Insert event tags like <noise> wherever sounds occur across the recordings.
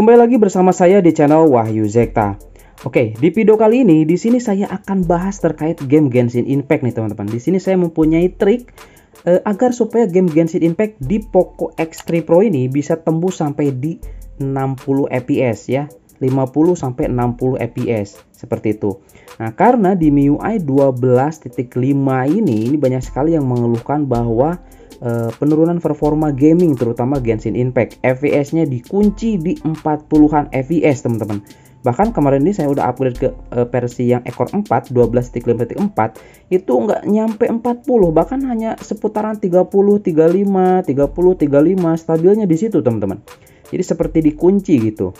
Kembali lagi bersama saya di channel Wahyu Zekta. Oke, di video kali ini di sini saya akan bahas terkait game Genshin Impact nih teman-teman. Di sini saya mempunyai trik eh, agar supaya game Genshin Impact di Poco X3 Pro ini bisa tembus sampai di 60 fps ya. 50 sampai 60 fps seperti itu. Nah, karena di MIUI 12.5 ini ini banyak sekali yang mengeluhkan bahwa uh, penurunan performa gaming terutama Genshin Impact. FPS-nya dikunci di 40-an FPS, teman-teman. Bahkan kemarin ini saya udah upgrade ke uh, versi yang ekor 4 12.5.4 itu nggak nyampe 40 bahkan hanya seputaran 30 35 30 35 stabilnya di situ teman-teman. Jadi seperti dikunci gitu.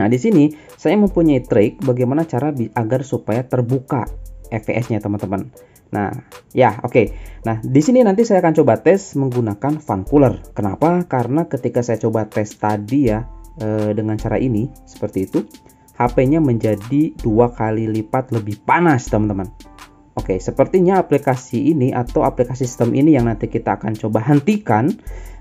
Nah, di sini saya mempunyai trik bagaimana cara agar supaya terbuka FPS-nya teman-teman. Nah, ya oke. Okay. Nah, di sini nanti saya akan coba tes menggunakan fan cooler. Kenapa? Karena ketika saya coba tes tadi ya e, dengan cara ini seperti itu, HP-nya menjadi dua kali lipat lebih panas, teman-teman. Oke, sepertinya aplikasi ini atau aplikasi sistem ini yang nanti kita akan coba hentikan.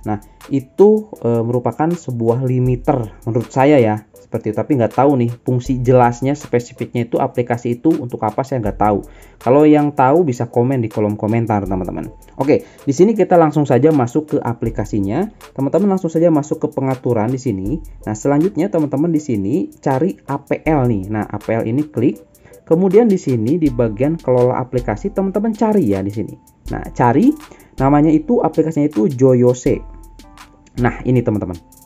Nah, itu e, merupakan sebuah limiter menurut saya ya seperti itu. Tapi nggak tahu nih fungsi jelasnya spesifiknya itu aplikasi itu untuk apa saya nggak tahu. Kalau yang tahu bisa komen di kolom komentar teman-teman. Oke di sini kita langsung saja masuk ke aplikasinya. Teman-teman langsung saja masuk ke pengaturan di sini. Nah selanjutnya teman-teman di sini cari APL nih. Nah APL ini klik. Kemudian di sini di bagian kelola aplikasi teman-teman cari ya di sini. Nah cari. Namanya itu aplikasinya itu Joyose. Nah ini teman-teman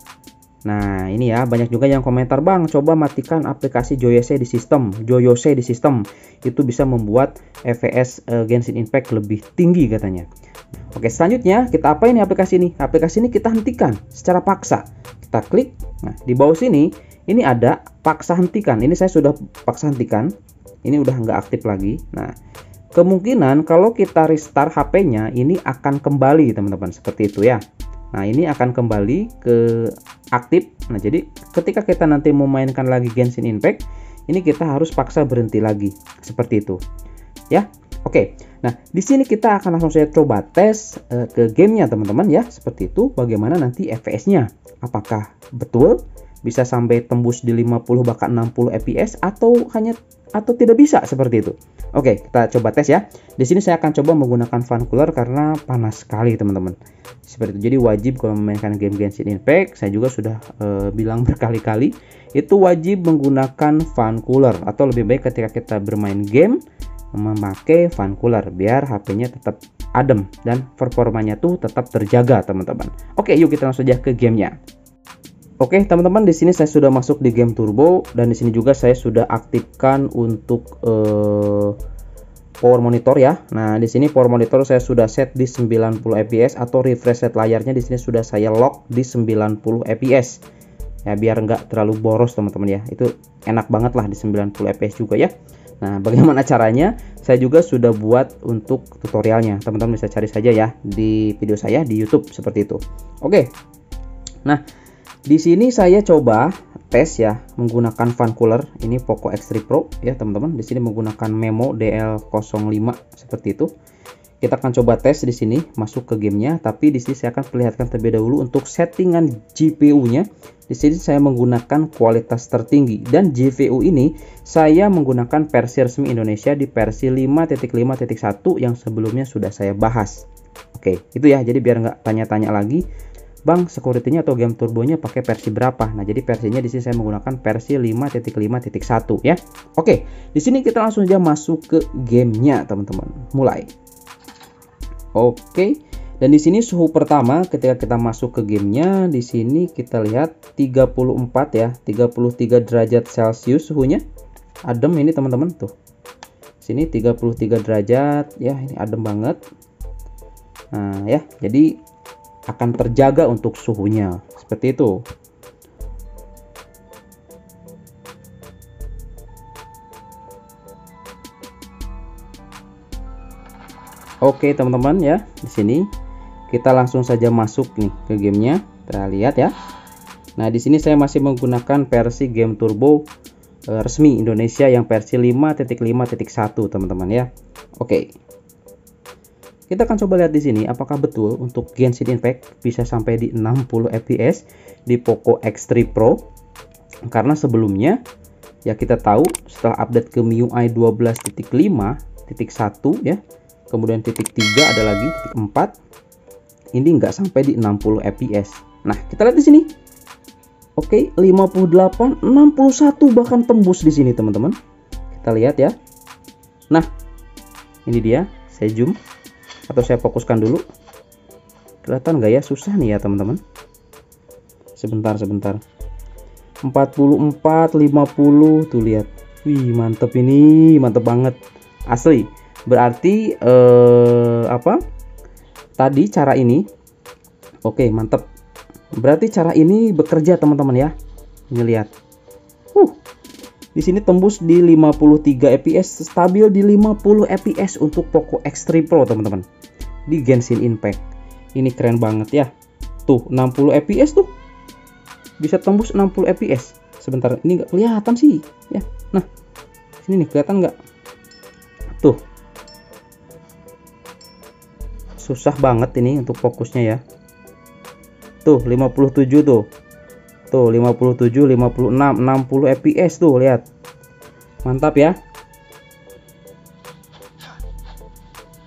Nah ini ya banyak juga yang komentar bang coba matikan aplikasi Joyose di sistem. Joyose di sistem itu bisa membuat FPS uh, Genshin Impact lebih tinggi katanya. Oke selanjutnya kita apa ini aplikasi ini? Aplikasi ini kita hentikan secara paksa. Kita klik nah di bawah sini ini ada paksa hentikan. Ini saya sudah paksa hentikan. Ini udah nggak aktif lagi. Nah kemungkinan kalau kita restart HP-nya ini akan kembali teman-teman. Seperti itu ya. Nah, ini akan kembali ke aktif. Nah, jadi ketika kita nanti memainkan lagi Genshin Impact, ini kita harus paksa berhenti lagi. Seperti itu. Ya. Oke. Nah, di sini kita akan langsung saya coba tes uh, ke gamenya teman-teman ya. Seperti itu bagaimana nanti FPS-nya. Apakah betul bisa sampai tembus di 50 bahkan 60 fps atau hanya atau tidak bisa seperti itu. Oke, kita coba tes ya. Di sini saya akan coba menggunakan fan cooler karena panas sekali teman-teman. Seperti itu. Jadi wajib kalau memainkan game Genshin Impact, saya juga sudah uh, bilang <laughs> berkali-kali, itu wajib menggunakan fan cooler atau lebih baik ketika kita bermain game memakai fan cooler biar HP-nya tetap adem dan performanya tuh tetap terjaga teman-teman. Oke, yuk kita langsung saja ke gamenya. Oke, teman-teman, di sini saya sudah masuk di game turbo dan di sini juga saya sudah aktifkan untuk uh, power monitor ya. Nah, di sini power monitor saya sudah set di 90 fps atau refresh rate layarnya di sini sudah saya lock di 90 fps. Ya, biar nggak terlalu boros, teman-teman ya. Itu enak banget lah di 90 fps juga ya. Nah, <laughs> bagaimana caranya? Saya juga sudah buat untuk tutorialnya. Teman-teman bisa cari saja ya di video saya di YouTube seperti itu. Oke. Nah, di sini saya coba tes ya menggunakan fan cooler ini Poco X3 Pro ya teman-teman. Di sini menggunakan Memo DL05 seperti itu. Kita akan coba tes di sini masuk ke gamenya, tapi di sini saya akan perlihatkan terlebih dahulu untuk settingan GPU-nya. Di sini saya menggunakan kualitas tertinggi dan GPU ini saya menggunakan versi resmi Indonesia di versi 5.5.1 yang sebelumnya sudah saya bahas. Oke, itu ya. Jadi biar nggak tanya-tanya lagi, Bang, security-nya atau game turbonya pakai versi berapa? Nah, jadi versinya di sini saya menggunakan versi 5.5.1 ya. Oke, di sini kita langsung aja masuk ke gamenya, teman-teman. Mulai. Oke. Dan di sini suhu pertama ketika kita masuk ke gamenya, di sini kita lihat 34 ya, 33 derajat Celcius suhunya. Adem ini teman-teman tuh. Sini 33 derajat ya, ini adem banget. Nah, ya. Jadi akan terjaga untuk suhunya. Seperti itu. Oke teman-teman ya di sini. Kita langsung saja masuk nih ke gamenya. Kita lihat ya. Nah di sini saya masih menggunakan versi game turbo e, resmi Indonesia yang versi 5.5.1 teman-teman ya. Oke kita akan coba lihat di sini apakah betul untuk Genshin Impact bisa sampai di 60 fps di Poco X3 Pro. karena sebelumnya ya kita tahu setelah update ke MIUI 12.5 titik 1 ya. Kemudian titik 3 ada lagi titik 4 ini nggak sampai di 60 fps nah kita lihat di sini. Oke 58 61 bahkan tembus di sini teman-teman. Kita lihat ya. Nah ini dia saya zoom atau saya fokuskan dulu? Kelihatan nggak ya? Susah nih ya teman-teman. Sebentar sebentar. 44 50 tuh lihat. Wih mantep ini. Mantep banget. Asli. Berarti eh, apa? Tadi cara ini. Oke mantep. Berarti cara ini bekerja teman-teman ya. Ini lihat di sini tembus di 53 fps stabil di 50 fps untuk Poco X3 Pro teman-teman. Di Genshin Impact. Ini keren banget ya. Tuh 60 fps tuh. Bisa tembus 60 fps sebentar ini nggak kelihatan sih. Ya nah sini nih kelihatan nggak? Tuh. Susah banget ini untuk fokusnya ya. Tuh 57 tuh tuh 57 56 60 fps tuh lihat. Mantap ya.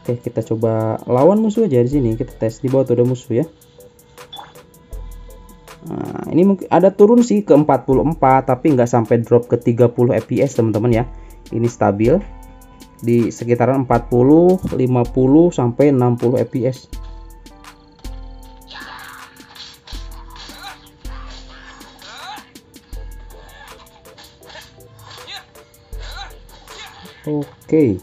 Oke kita coba lawan musuh aja di sini. Kita tes di bawah tuh ada musuh ya. Nah, ini mungkin ada turun sih ke 44 tapi nggak sampai drop ke 30 fps teman-teman ya. Ini stabil. Di sekitaran 40, 50 sampai 60 fps. Oke.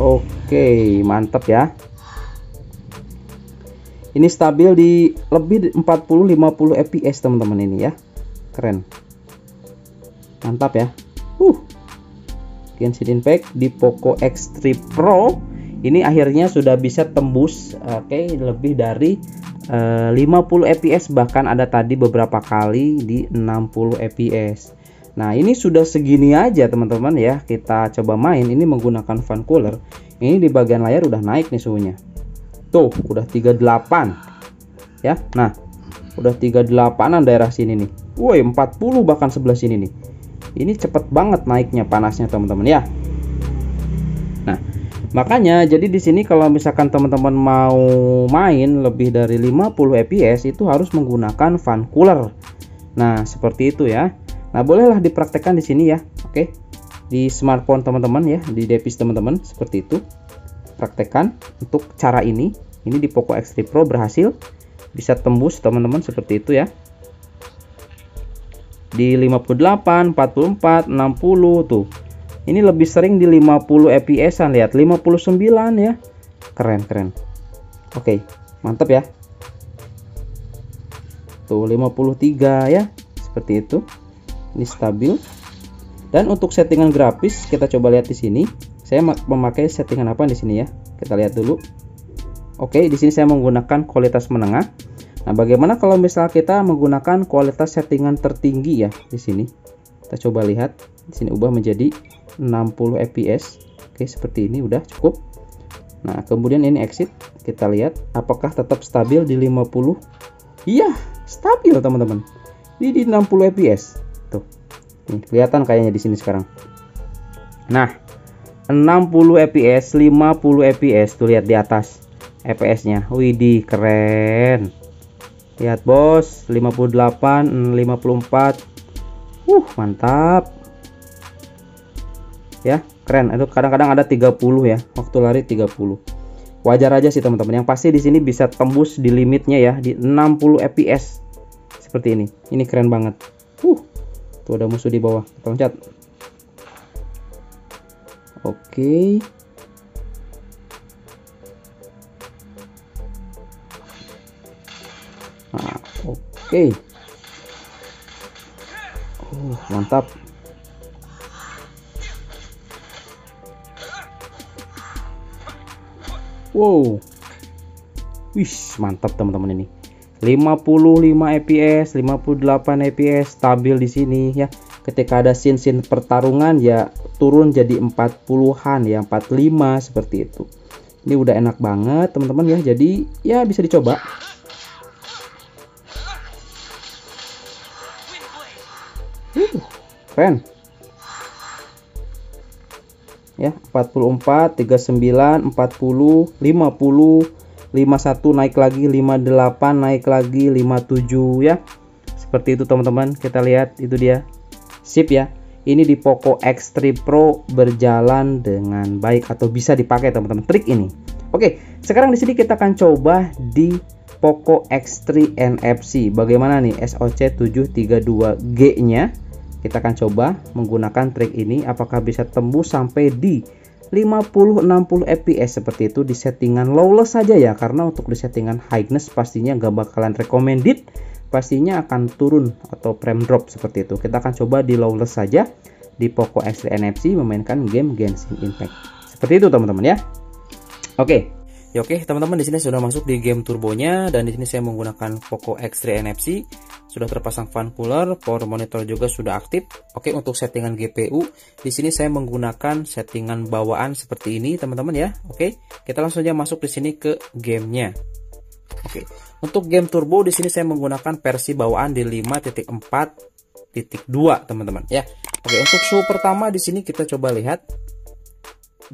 Oke, mantap ya. Ini stabil di lebih 40-50 fps teman-teman ini ya. Keren. Mantap ya. Uh. Genshin Impact di Poco X3 Pro ini akhirnya sudah bisa tembus oke okay, lebih dari 50 fps bahkan ada tadi beberapa kali di 60 fps. Nah ini sudah segini aja teman-teman ya. Kita coba main. Ini menggunakan fan cooler. Ini di bagian layar udah naik nih suhunya. Tuh udah 38 ya nah udah 38an daerah sini nih. Woi 40 bahkan sebelah sini nih. Ini cepet banget naiknya panasnya teman-teman ya makanya jadi di sini kalau misalkan teman-teman mau main lebih dari 50 fps itu harus menggunakan fan cooler nah seperti itu ya Nah, bolehlah dipraktekkan di sini ya. Oke. Di smartphone teman-teman ya, di device teman-teman seperti itu. Praktekkan untuk cara ini. Ini di Poco X3 Pro berhasil bisa tembus teman-teman seperti itu ya. Di 58, 44, 60 tuh. Ini lebih sering di 50 fps-an lihat. 59 ya. Keren, keren. Oke, mantap ya. Tuh 53 ya. Seperti itu. Ini stabil. Dan untuk settingan grafis kita coba lihat di sini. Saya memakai settingan apa di sini ya? Kita lihat dulu. Oke di sini saya menggunakan kualitas menengah. Nah bagaimana kalau misal kita menggunakan kualitas settingan tertinggi ya di sini? Kita coba lihat. Di sini ubah menjadi 60 fps oke seperti ini udah cukup nah kemudian ini exit kita lihat apakah tetap stabil di 50 iya stabil teman-teman ini di 60 fps Nih, kelihatan kayaknya di sini sekarang. Nah, 60 fps, 50 fps tuh lihat di atas fps-nya. Widih, keren. Lihat, Bos, 58, 54. Uh, mantap. Ya, keren. Itu kadang-kadang ada 30 ya. Waktu lari 30. Wajar aja sih teman-teman. Yang pasti di sini bisa tembus di limitnya ya di 60 fps. Seperti ini. Ini keren banget. Uh. Tuh ada musuh di bawah. Kita loncat. Oke. Nah, oke. Uh, mantap. Wow. Wih, mantap teman-teman ini. 55 fps 58 fps stabil di sini ya ketika ada scene-scene pertarungan ya turun jadi 40-an ya 45 seperti itu Ini udah enak banget teman-teman ya. Jadi ya bisa dicoba. Uh, keren. Ya, 44, 39, 40, 50, 51 naik lagi, 58 naik lagi, 57 ya. Seperti itu teman-teman, kita lihat itu dia. Sip ya. Ini di Poco X3 Pro berjalan dengan baik atau bisa dipakai teman-teman trik ini. Oke, sekarang di sini kita akan coba di Poco X3 NFC. Bagaimana nih SOC 732G-nya? Kita akan coba menggunakan trik ini apakah bisa tembus sampai di 50-60 fps seperti itu di settingan lowless saja ya karena untuk di settingan highness pastinya gak bakalan recommended pastinya akan turun atau frame drop seperti itu. Kita akan coba di lowless saja di Poco X3 NFC memainkan game Genshin Impact. Seperti itu teman-teman ya. Oke Ya oke, teman-teman di sini sudah masuk di game turbonya dan di sini saya menggunakan Poco X3 NFC. Sudah terpasang fan cooler, power monitor juga sudah aktif. Oke, untuk settingan GPU di sini saya menggunakan settingan bawaan seperti ini, teman-teman ya. Oke, kita langsung saja masuk di sini ke gamenya. Oke, untuk game turbo di sini saya menggunakan versi bawaan di 5.4.2, teman-teman ya. Oke, untuk suhu pertama di sini kita coba lihat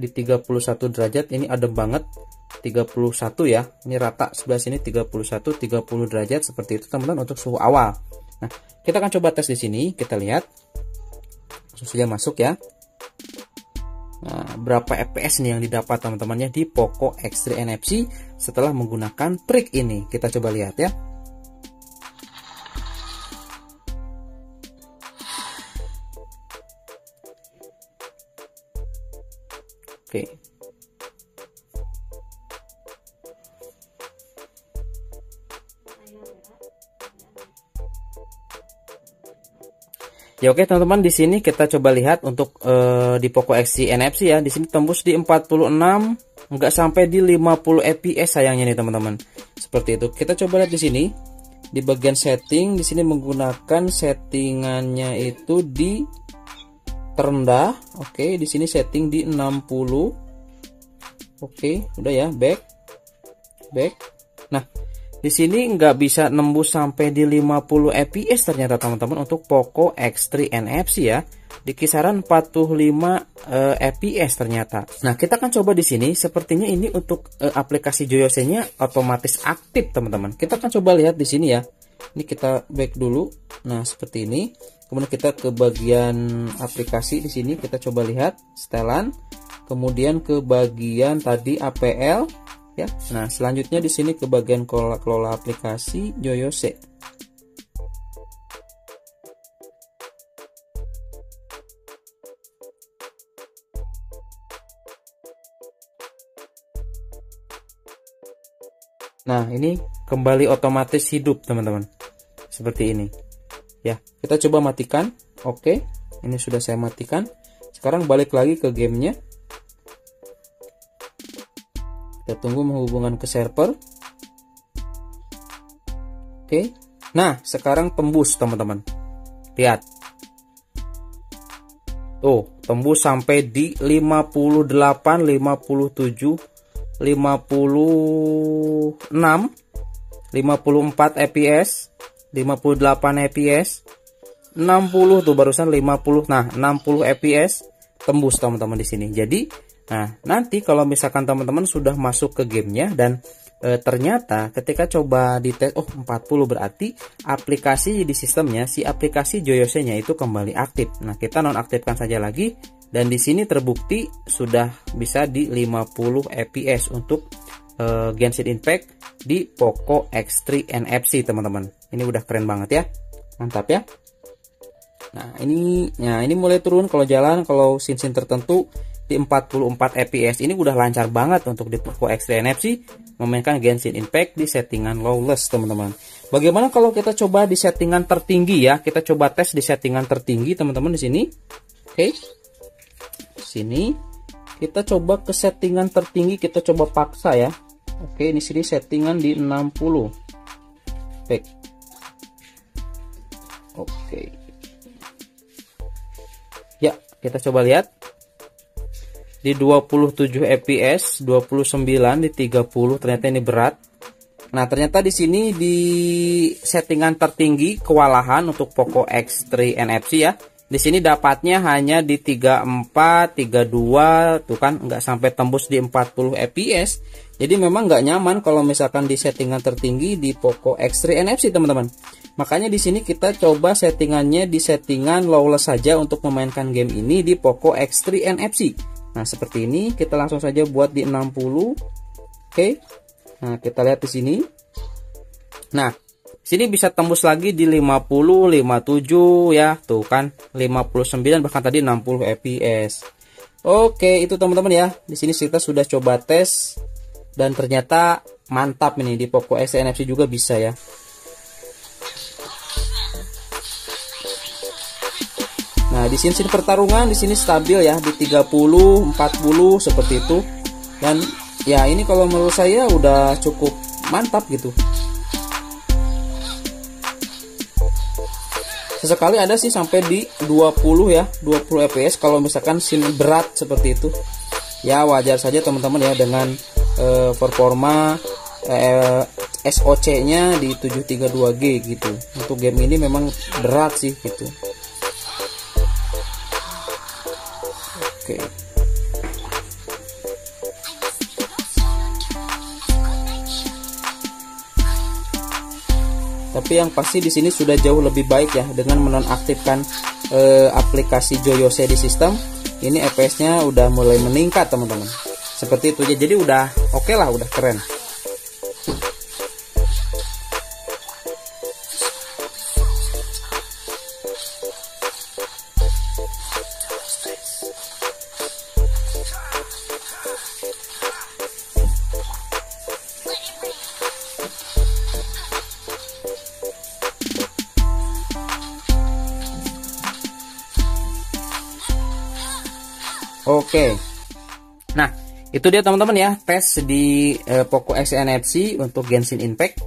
di 31 derajat ini adem banget 31 ya. Ini rata sebelah sini 31 30 derajat seperti itu teman-teman untuk suhu awal. Nah kita akan coba tes di sini. Kita lihat. Langsung masuk ya. Nah berapa fps nih yang didapat teman-temannya di Poco X3 NFC setelah menggunakan trik ini? Kita coba lihat ya. Oke, Ya oke teman-teman di sini kita coba lihat untuk uh, di Poco X NFC ya. Di sini tembus di 46 nggak sampai di 50 fps sayangnya nih teman-teman. Seperti itu. Kita coba lihat di sini di bagian setting di sini menggunakan settingannya itu di terendah. Oke, di sini setting di 60. Oke, udah ya, back. Back. Nah, di sini nggak bisa nembus sampai di 50 fps ternyata teman-teman untuk Poco X3 NFC ya. Di kisaran 45 uh, fps ternyata. Nah, kita akan coba di sini sepertinya ini untuk uh, aplikasi Joyose-nya otomatis aktif teman-teman. Kita akan coba lihat di sini ya. Ini kita back dulu. Nah, seperti ini. Kemudian kita ke bagian aplikasi di sini kita coba lihat setelan. Kemudian ke bagian tadi APL ya. Nah, selanjutnya di sini ke bagian kelola, kelola aplikasi Joyose. Nah, ini kembali otomatis hidup, teman-teman. Seperti ini. Ya, kita coba matikan. Oke, ini sudah saya matikan. Sekarang balik lagi ke gamenya. Kita tunggu menghubungkan ke server. Oke. Nah, sekarang tembus teman-teman. Lihat. Tuh, tembus sampai di 58, 57, 56, 54 fps, 58 fps, 60 tuh barusan 50. Nah, 60 fps tembus teman-teman di sini. Jadi Nah, nanti kalau misalkan teman-teman sudah masuk ke gamenya dan e, ternyata ketika coba di tes, oh 40 berarti aplikasi di sistemnya, si aplikasi Joyose-nya itu kembali aktif. Nah, kita nonaktifkan saja lagi dan di sini terbukti sudah bisa di 50 fps untuk e, Genshin Impact di Poco X3 NFC, teman-teman. Ini udah keren banget ya. Mantap ya. Nah, ini ya ini mulai turun kalau jalan kalau sin-sin tertentu di 44 fps ini udah lancar banget untuk di Poco X3 NFC memainkan Genshin Impact di settingan lowless teman-teman. Bagaimana kalau kita coba di settingan tertinggi ya? Kita coba tes di settingan tertinggi teman-teman di sini. Oke. Okay. sini. Kita coba ke settingan tertinggi kita coba paksa ya. Oke okay, ini sini settingan di 60 back oke. Okay. ya kita coba lihat di 27 fps 29 di 30 ternyata ini berat Nah, ternyata di sini di settingan tertinggi kewalahan untuk Poco X3 NFC ya. Di sini dapatnya hanya di 34, 32, tuh kan nggak sampai tembus di 40 fps. Jadi memang nggak nyaman kalau misalkan di settingan tertinggi di Poco X3 NFC teman-teman. Makanya di sini kita coba settingannya di settingan lawless saja untuk memainkan game ini di Poco X3 NFC. Nah, seperti ini kita langsung saja buat di 60. Oke. Nah, kita lihat di sini. Nah, sini bisa tembus lagi di 50, 57 ya. Tuh kan, 59 bahkan tadi 60 fps. Oke, itu teman-teman ya. Di sini kita sudah coba tes dan ternyata mantap ini di Poco X NFC juga bisa ya. Nah, di sini, sini pertarungan di sini stabil ya di 30, 40 seperti itu. Dan ya ini kalau menurut saya udah cukup mantap gitu. Sesekali ada sih sampai di 20 ya 20 fps kalau misalkan scene berat seperti itu. Ya wajar saja teman-teman ya dengan e, performa e, SOC nya di 732G gitu. Untuk game ini memang berat sih gitu oke. Tapi yang pasti di sini sudah jauh lebih baik ya dengan menonaktifkan e, aplikasi Joyose di sistem. Ini FPS-nya udah mulai meningkat teman-teman. Seperti itu ya jadi udah oke okay lah udah keren Oke. Nah, itu dia teman-teman ya tes di eh, Poco X NFC untuk Genshin Impact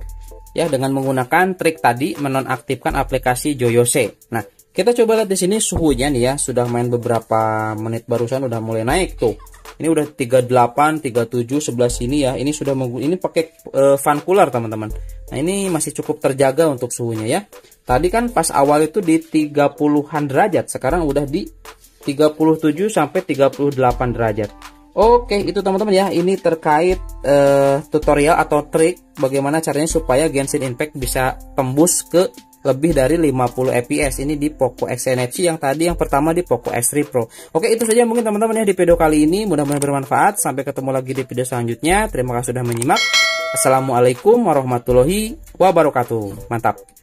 ya dengan menggunakan trik tadi menonaktifkan aplikasi Joyose. Nah, kita coba lihat di sini suhunya nih ya, sudah main beberapa menit barusan udah mulai naik tuh. Ini udah 38, 37 sebelah sini ya. Ini sudah ini pakai uh, fan cooler teman-teman. Nah, ini masih cukup terjaga untuk suhunya ya. Tadi kan pas awal itu di 30-an derajat, sekarang udah di 37 sampai 38 derajat. Oke, itu teman-teman ya. Ini terkait uh, tutorial atau trik bagaimana caranya supaya Genshin Impact bisa tembus ke lebih dari 50 fps ini di Poco X NFC yang tadi yang pertama di Poco X3 Pro. Oke, itu saja mungkin teman-teman ya di video kali ini. Mudah-mudahan bermanfaat. Sampai ketemu lagi di video selanjutnya. Terima kasih sudah menyimak. Assalamualaikum warahmatullahi wabarakatuh. Mantap.